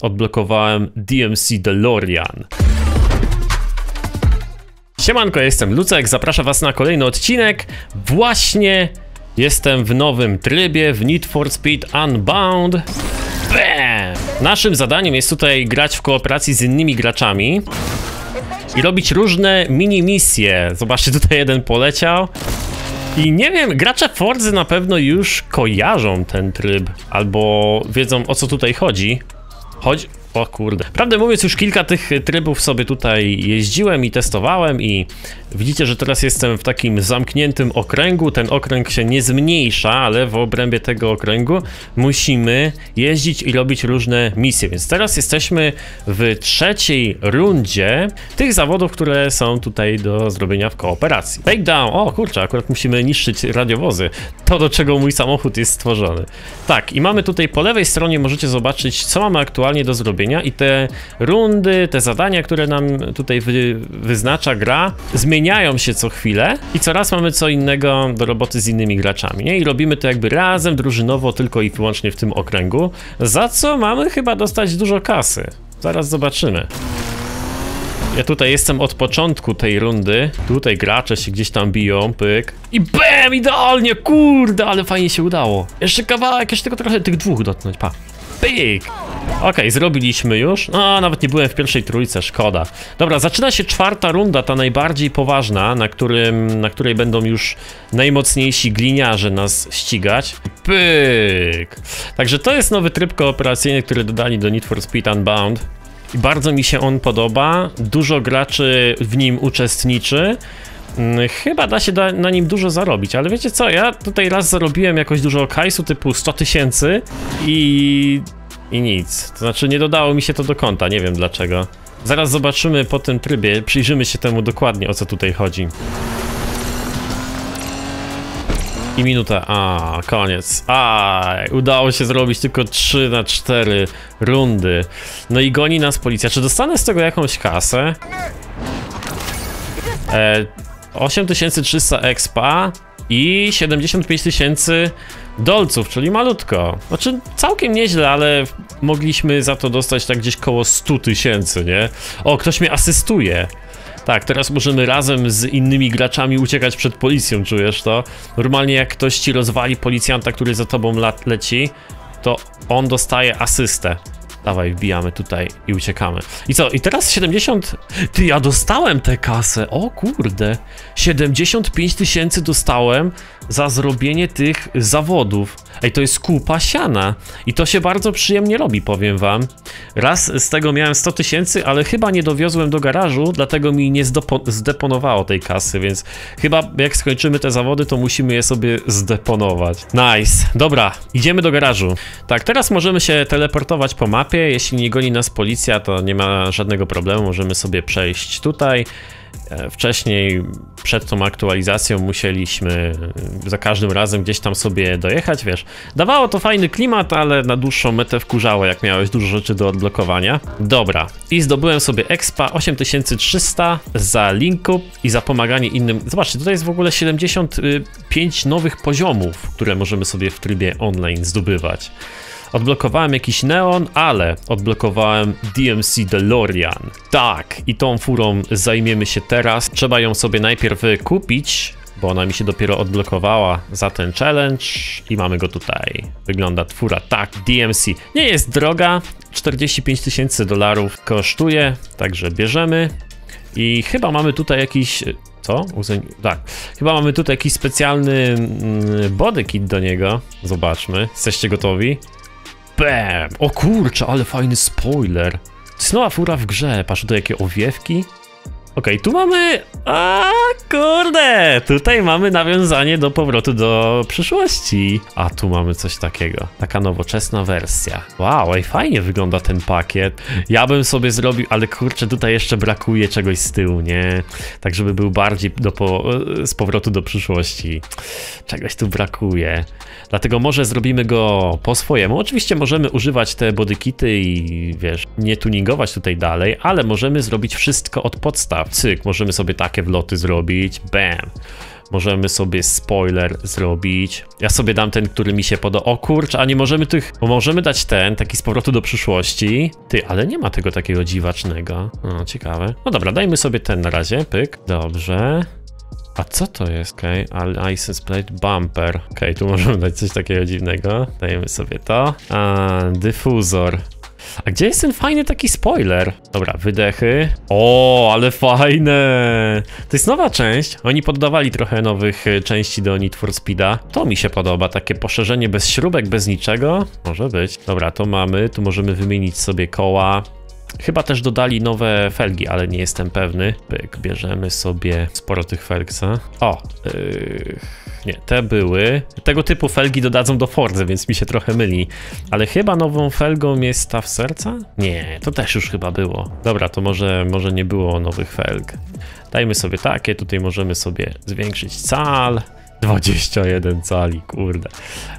Odblokowałem DMC DeLorean. Siemanko, jestem Lucek, zapraszam was na kolejny odcinek. Właśnie jestem w nowym trybie, w Need for Speed Unbound. Bam! Naszym zadaniem jest tutaj grać w kooperacji z innymi graczami i robić różne mini misje. Zobaczcie, tutaj jeden poleciał. I nie wiem, gracze Forzy na pewno już kojarzą ten tryb, albo wiedzą o co tutaj chodzi. Chodzi... O kurde. Prawdę mówiąc, już kilka tych trybów sobie tutaj jeździłem i testowałem i widzicie, że teraz jestem w takim zamkniętym okręgu. Ten okręg się nie zmniejsza, ale w obrębie tego okręgu musimy jeździć i robić różne misje. Więc teraz jesteśmy w trzeciej rundzie tych zawodów, które są tutaj do zrobienia w kooperacji. Takedown. O kurczę, akurat musimy niszczyć radiowozy. To, do czego mój samochód jest stworzony. Tak, i mamy tutaj po lewej stronie, możecie zobaczyć, co mamy aktualnie do zrobienia i te rundy, te zadania, które nam tutaj wy, wyznacza gra, zmieniają się co chwilę i coraz mamy co innego do roboty z innymi graczami, nie? I robimy to jakby razem, drużynowo, tylko i wyłącznie w tym okręgu, za co mamy chyba dostać dużo kasy. Zaraz zobaczymy. Ja tutaj jestem od początku tej rundy. Tutaj gracze się gdzieś tam biją, pyk. I BAM! Idealnie! Kurde, ale fajnie się udało. Jeszcze kawałek, jeszcze tylko trochę tych dwóch dotknąć, pa. Pyk! Okej, okay, zrobiliśmy już. No, nawet nie byłem w pierwszej trójce, szkoda. Dobra, zaczyna się czwarta runda, ta najbardziej poważna, na, którym, na której będą już najmocniejsi gliniarze nas ścigać. Pyk! Także to jest nowy tryb kooperacyjny, który dodali do Need for Speed Unbound. I bardzo mi się on podoba. Dużo graczy w nim uczestniczy. Chyba da się da, na nim dużo zarobić, ale wiecie co, ja tutaj raz zarobiłem jakoś dużo kajsu typu 100 tysięcy i... i nic. To znaczy nie dodało mi się to do konta, nie wiem dlaczego. Zaraz zobaczymy po tym trybie, przyjrzymy się temu dokładnie o co tutaj chodzi. I minuta, a koniec. A udało się zrobić tylko 3 na 4 rundy. No i goni nas policja. Czy dostanę z tego jakąś kasę? E, 8300 expa i 75 tysięcy dolców, czyli malutko. Znaczy całkiem nieźle, ale mogliśmy za to dostać tak gdzieś koło 100 tysięcy, nie? O, ktoś mnie asystuje. Tak, teraz możemy razem z innymi graczami uciekać przed policją, czujesz to? Normalnie jak ktoś ci rozwali policjanta, który za tobą lat leci, to on dostaje asystę. Dawaj, wbijamy tutaj i uciekamy. I co? I teraz 70... Ty, ja dostałem tę kasę. O kurde. 75 tysięcy dostałem za zrobienie tych zawodów. Ej, to jest kupa siana. I to się bardzo przyjemnie robi, powiem wam. Raz z tego miałem 100 tysięcy, ale chyba nie dowiozłem do garażu, dlatego mi nie zdeponowało tej kasy, więc chyba jak skończymy te zawody, to musimy je sobie zdeponować. Nice. Dobra, idziemy do garażu. Tak, teraz możemy się teleportować po mapie. Jeśli nie goni nas policja, to nie ma żadnego problemu. Możemy sobie przejść tutaj. E, wcześniej, przed tą aktualizacją, musieliśmy e, za każdym razem gdzieś tam sobie dojechać, wiesz. Dawało to fajny klimat, ale na dłuższą metę wkurzało, jak miałeś dużo rzeczy do odblokowania. Dobra, i zdobyłem sobie expa 8300 za linku i za pomaganie innym. Zobaczcie, tutaj jest w ogóle 75 nowych poziomów, które możemy sobie w trybie online zdobywać. Odblokowałem jakiś neon, ale odblokowałem DMC DeLorean. Tak, i tą furą zajmiemy się teraz. Trzeba ją sobie najpierw kupić, bo ona mi się dopiero odblokowała za ten challenge i mamy go tutaj. Wygląda fura tak, DMC. Nie jest droga, 45 tysięcy dolarów kosztuje, także bierzemy. I chyba mamy tutaj jakiś... Co? Tak. Chyba mamy tutaj jakiś specjalny mm, body kit do niego. Zobaczmy. Jesteście gotowi? Bam! O kurczę, ale fajny spoiler. Jest nowa fura w grze, patrz tu jakie owiewki. Okej, okay, tu mamy... A kurde! Tutaj mamy nawiązanie do powrotu do przyszłości. A tu mamy coś takiego. Taka nowoczesna wersja. Wow, ej, fajnie wygląda ten pakiet. Ja bym sobie zrobił, ale kurczę, tutaj jeszcze brakuje czegoś z tyłu, nie? Tak, żeby był bardziej do po, z powrotu do przyszłości. Czegoś tu brakuje. Dlatego może zrobimy go po swojemu. Oczywiście możemy używać te bodykity i wiesz, nie tuningować tutaj dalej, ale możemy zrobić wszystko od podstaw cyk, możemy sobie takie wloty zrobić, bam. Możemy sobie spoiler zrobić. Ja sobie dam ten, który mi się poda. O kurczę, a nie możemy tych... Bo możemy dać ten, taki z powrotu do przyszłości. Ty, ale nie ma tego takiego dziwacznego. No, ciekawe. No dobra, dajmy sobie ten na razie, pyk. Dobrze. A co to jest? Okej, okay. license plate bumper. Okej, okay, tu możemy dać coś takiego dziwnego. Dajemy sobie to. A, dyfuzor. A gdzie jest ten fajny taki spoiler? Dobra, wydechy. O, ale fajne! To jest nowa część. Oni poddawali trochę nowych e, części do Need for Speeda. To mi się podoba, takie poszerzenie bez śrubek, bez niczego. Może być. Dobra, to mamy. Tu możemy wymienić sobie koła. Chyba też dodali nowe felgi, ale nie jestem pewny. Pyk, bierzemy sobie sporo tych felgsa. O, yy, nie, te były. Tego typu felgi dodadzą do Fordzy, więc mi się trochę myli. Ale chyba nową felgą jest staw serca? Nie, to też już chyba było. Dobra, to może, może nie było nowych felg. Dajmy sobie takie, tutaj możemy sobie zwiększyć cal. 21 cali, kurde.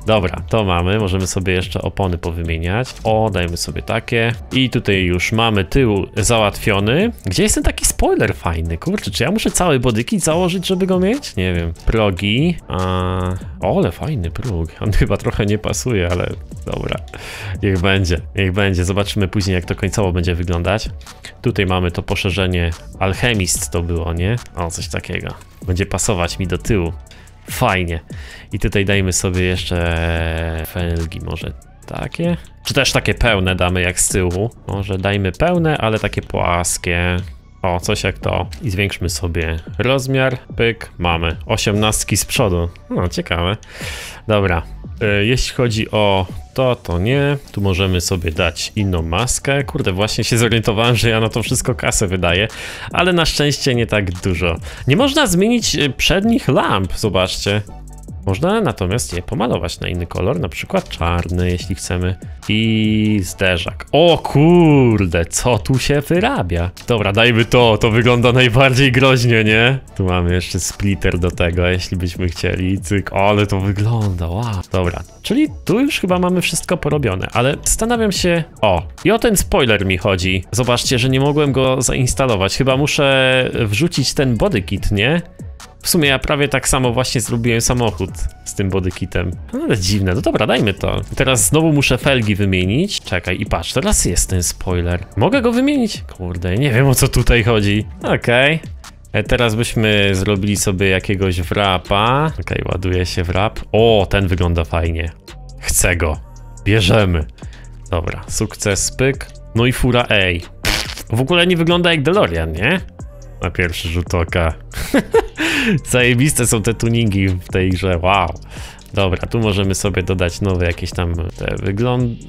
Dobra, to mamy. Możemy sobie jeszcze opony powymieniać. O, dajmy sobie takie. I tutaj już mamy tył załatwiony. Gdzie jest ten taki spoiler fajny? Kurczę, czy ja muszę cały bodykit założyć, żeby go mieć? Nie wiem. Progi. A... O, ale fajny próg. On chyba trochę nie pasuje, ale dobra. Niech będzie, niech będzie. Zobaczymy później, jak to końcowo będzie wyglądać. Tutaj mamy to poszerzenie Alchemist to było, nie? O, coś takiego. Będzie pasować mi do tyłu. Fajnie. I tutaj dajmy sobie jeszcze felgi, może takie? Czy też takie pełne damy jak z tyłu? Może dajmy pełne, ale takie płaskie. O, coś jak to. I zwiększmy sobie rozmiar. Pyk, mamy. Osiemnastki z przodu. No, ciekawe. Dobra. E, jeśli chodzi o to, to nie. Tu możemy sobie dać inną maskę. Kurde, właśnie się zorientowałem, że ja na to wszystko kasę wydaję, ale na szczęście nie tak dużo. Nie można zmienić e, przednich lamp, zobaczcie. Można natomiast je pomalować na inny kolor, na przykład czarny, jeśli chcemy. I zderzak. O kurde, co tu się wyrabia? Dobra, dajmy to, to wygląda najbardziej groźnie, nie? Tu mamy jeszcze splitter do tego, jeśli byśmy chcieli. Cyk, ale to wygląda, wow. Dobra, czyli tu już chyba mamy wszystko porobione, ale zastanawiam się... O, i o ten spoiler mi chodzi. Zobaczcie, że nie mogłem go zainstalować. Chyba muszę wrzucić ten bodykit, nie? W sumie ja prawie tak samo właśnie zrobiłem samochód z tym bodykitem. No ale dziwne, no dobra, dajmy to. Teraz znowu muszę felgi wymienić. Czekaj, i patrz, teraz jest ten spoiler. Mogę go wymienić? Kurde, nie wiem o co tutaj chodzi. Okej. Okay. Teraz byśmy zrobili sobie jakiegoś wrapa. Okej, okay, ładuje się wrap. O, ten wygląda fajnie. Chcę go. Bierzemy. Dobra, sukces, pyk. No i fura A. W ogóle nie wygląda jak DeLorean, nie? Na pierwszy rzut oka. Zajebiste są te tuningi w tej grze, wow. Dobra, tu możemy sobie dodać nowe jakieś tam te wygląd...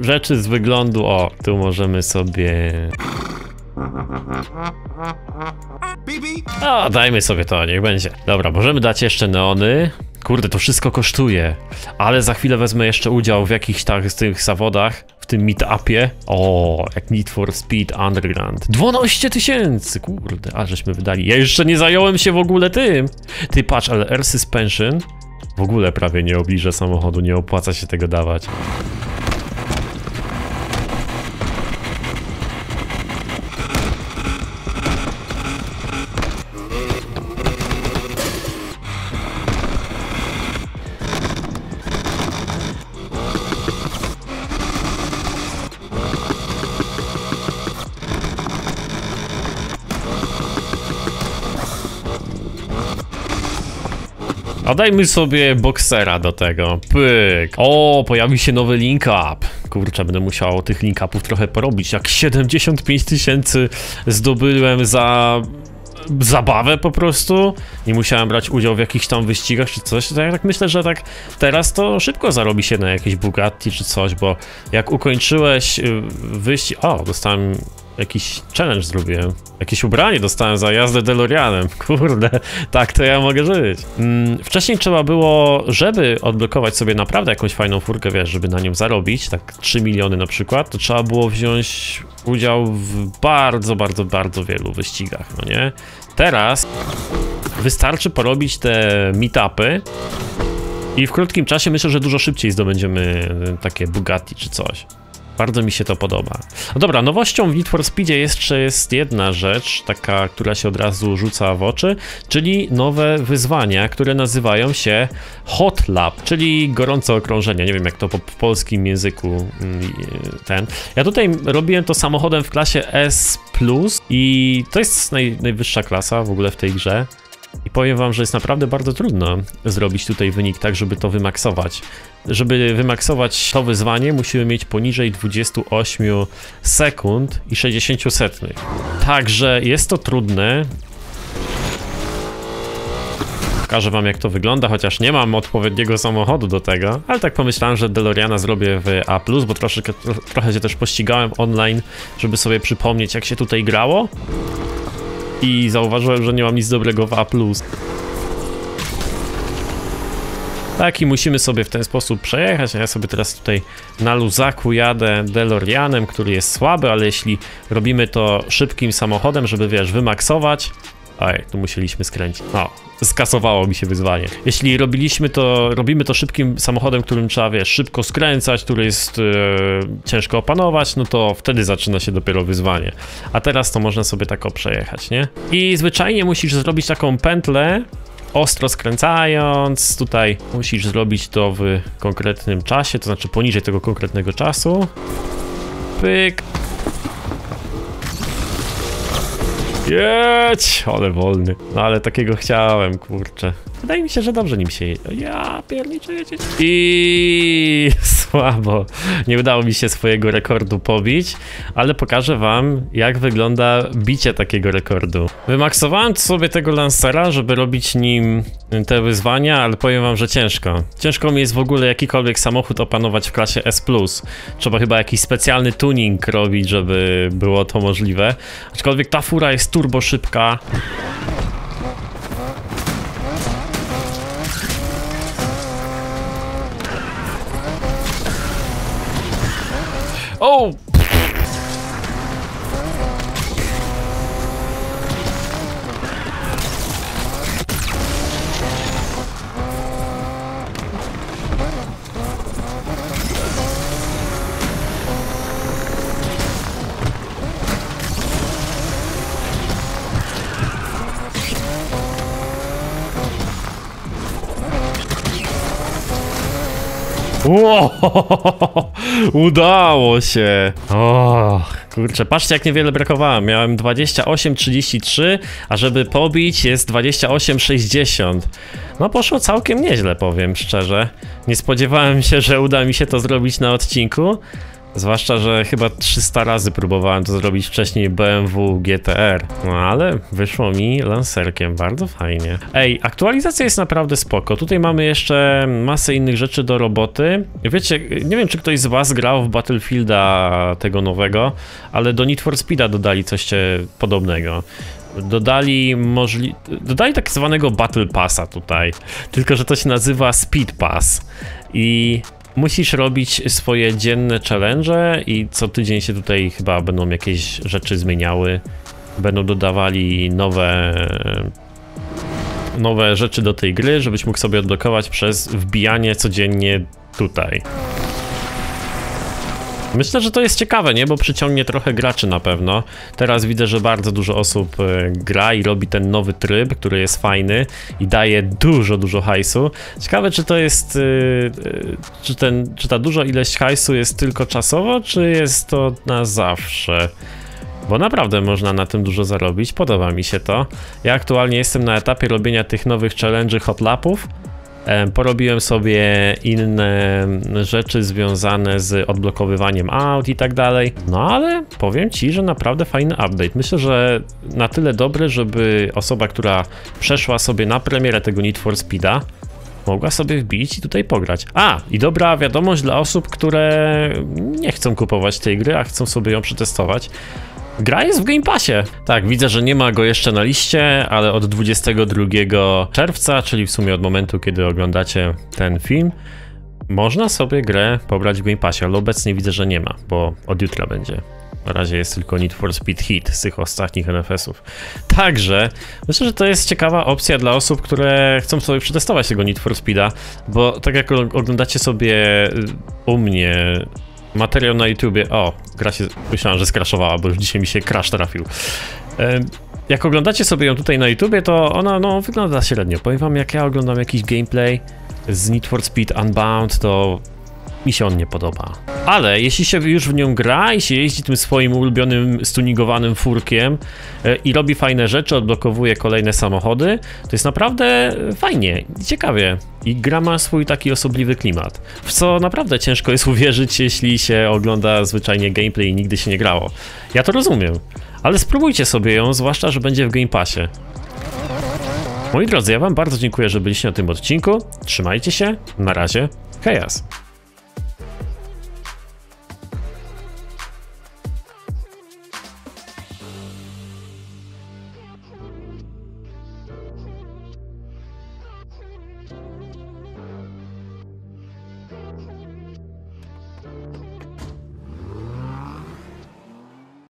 rzeczy z wyglądu. O, tu możemy sobie... O, dajmy sobie to, niech będzie. Dobra, możemy dać jeszcze neony. Kurde, to wszystko kosztuje. Ale za chwilę wezmę jeszcze udział w jakichś tak z tych zawodach, w tym meetupie. O, jak Need for Speed Underground. 12 tysięcy, kurde, a żeśmy wydali. Ja jeszcze nie zająłem się w ogóle tym. Ty patrz, ale Air Suspension w ogóle prawie nie obliżę samochodu, nie opłaca się tego dawać. A dajmy sobie boksera do tego. Pyk. O, pojawi się nowy link up. Kurczę, będę musiał tych link upów trochę porobić. Jak 75 tysięcy zdobyłem za zabawę po prostu. Nie musiałem brać udziału w jakichś tam wyścigach czy coś. Ja tak myślę, że tak teraz to szybko zarobi się na jakieś Bugatti czy coś, bo jak ukończyłeś y, wyścig... O, dostałem jakiś challenge zrobiłem. Jakieś ubranie dostałem za jazdę DeLoreanem. Kurde, tak to ja mogę żyć. Mm, wcześniej trzeba było, żeby odblokować sobie naprawdę jakąś fajną furkę, wiesz, żeby na nią zarobić, tak 3 miliony na przykład, to trzeba było wziąć udział w bardzo, bardzo, bardzo wielu wyścigach, no nie? Teraz wystarczy porobić te meetupy i w krótkim czasie myślę, że dużo szybciej zdobędziemy takie Bugatti czy coś. Bardzo mi się to podoba. No dobra, nowością w Need for Speedzie jeszcze jest jedna rzecz, taka, która się od razu rzuca w oczy, czyli nowe wyzwania, które nazywają się Hot Lap, czyli gorące okrążenie. Nie wiem, jak to po polskim języku mm, ten. Ja tutaj robiłem to samochodem w klasie S+, i to jest naj, najwyższa klasa w ogóle w tej grze. I powiem wam, że jest naprawdę bardzo trudno zrobić tutaj wynik tak, żeby to wymaksować. Żeby wymaksować to wyzwanie, musimy mieć poniżej 28 sekund i 60 setnych. Także jest to trudne. Pokażę wam jak to wygląda, chociaż nie mam odpowiedniego samochodu do tego, ale tak pomyślałem, że DeLoreana zrobię w A+, bo troszeczkę, trochę się też pościgałem online, żeby sobie przypomnieć jak się tutaj grało i zauważyłem, że nie mam nic dobrego w A+. Tak i musimy sobie w ten sposób przejechać, ja sobie teraz tutaj na luzaku jadę DeLoreanem, który jest słaby, ale jeśli robimy to szybkim samochodem, żeby wiesz, wymaksować, Oj, tu musieliśmy skręcić. O, skasowało mi się wyzwanie. Jeśli robiliśmy to, robimy to szybkim samochodem, którym trzeba, wiesz, szybko skręcać, który jest e, ciężko opanować, no to wtedy zaczyna się dopiero wyzwanie. A teraz to można sobie tak przejechać, nie? I zwyczajnie musisz zrobić taką pętlę, ostro skręcając, tutaj musisz zrobić to w konkretnym czasie, to znaczy poniżej tego konkretnego czasu. Pyk, Jedź! Ale wolny. No ale takiego chciałem, kurczę. Wydaje mi się, że dobrze nim się jedzie. Ja pierniczę jedzie. I słabo. Nie udało mi się swojego rekordu pobić, ale pokażę wam, jak wygląda bicie takiego rekordu. Wymaksowałem sobie tego Lancera, żeby robić nim te wyzwania, ale powiem wam, że ciężko. Ciężko mi jest w ogóle jakikolwiek samochód opanować w klasie S+. Trzeba chyba jakiś specjalny tuning robić, żeby było to możliwe. Aczkolwiek ta fura jest turbo szybka. Oh! Udało się. O, kurczę, patrzcie jak niewiele brakowało. Miałem 28,33, a żeby pobić jest 28,60. No poszło całkiem nieźle, powiem szczerze. Nie spodziewałem się, że uda mi się to zrobić na odcinku. Zwłaszcza, że chyba 300 razy próbowałem to zrobić wcześniej BMW GTR. No ale wyszło mi lancerkiem, bardzo fajnie. Ej, aktualizacja jest naprawdę spoko. Tutaj mamy jeszcze masę innych rzeczy do roboty. Wiecie, nie wiem czy ktoś z was grał w Battlefielda tego nowego, ale do Need for Speeda dodali coś podobnego dodali możli... dodali tak zwanego Battle Passa tutaj, tylko że to się nazywa Speed Pass i Musisz robić swoje dzienne challenge i co tydzień się tutaj chyba będą jakieś rzeczy zmieniały. Będą dodawali nowe nowe rzeczy do tej gry, żebyś mógł sobie odblokować przez wbijanie codziennie tutaj. Myślę, że to jest ciekawe, nie? Bo przyciągnie trochę graczy na pewno. Teraz widzę, że bardzo dużo osób e, gra i robi ten nowy tryb, który jest fajny i daje dużo, dużo hajsu. Ciekawe, czy to jest, e, e, czy, ten, czy ta duża ilość hajsu jest tylko czasowo, czy jest to na zawsze? Bo naprawdę można na tym dużo zarobić, podoba mi się to. Ja aktualnie jestem na etapie robienia tych nowych challenge hotlapów. Porobiłem sobie inne rzeczy związane z odblokowywaniem aut i tak dalej. No ale powiem ci, że naprawdę fajny update. Myślę, że na tyle dobry, żeby osoba, która przeszła sobie na premierę tego Need for Speeda, mogła sobie wbić i tutaj pograć. A, i dobra wiadomość dla osób, które nie chcą kupować tej gry, a chcą sobie ją przetestować. Gra jest w Game Passie. Tak, widzę, że nie ma go jeszcze na liście, ale od 22 czerwca, czyli w sumie od momentu, kiedy oglądacie ten film, można sobie grę pobrać w Game Passie, ale obecnie widzę, że nie ma, bo od jutra będzie. Na razie jest tylko Need for Speed Hit z tych ostatnich NFS-ów. Także myślę, że to jest ciekawa opcja dla osób, które chcą sobie przetestować tego Need for Speeda, bo tak jak oglądacie sobie u mnie Materiał na YouTubie. O, gra się. Myślałem, że skraszowała, bo już dzisiaj mi się crash trafił. Jak oglądacie sobie ją tutaj na YouTubie, to ona no, wygląda średnio. Powiem wam, jak ja oglądam jakiś gameplay z Need for Speed Unbound, to mi się on nie podoba. Ale jeśli się już w nią gra i się jeździ tym swoim ulubionym stunigowanym furkiem e, i robi fajne rzeczy, odblokowuje kolejne samochody, to jest naprawdę fajnie i ciekawie. I gra ma swój taki osobliwy klimat. W co naprawdę ciężko jest uwierzyć, jeśli się ogląda zwyczajnie gameplay i nigdy się nie grało. Ja to rozumiem, ale spróbujcie sobie ją, zwłaszcza, że będzie w Game Passie. Moi drodzy, ja wam bardzo dziękuję, że byliście na tym odcinku. Trzymajcie się, na razie, hejas!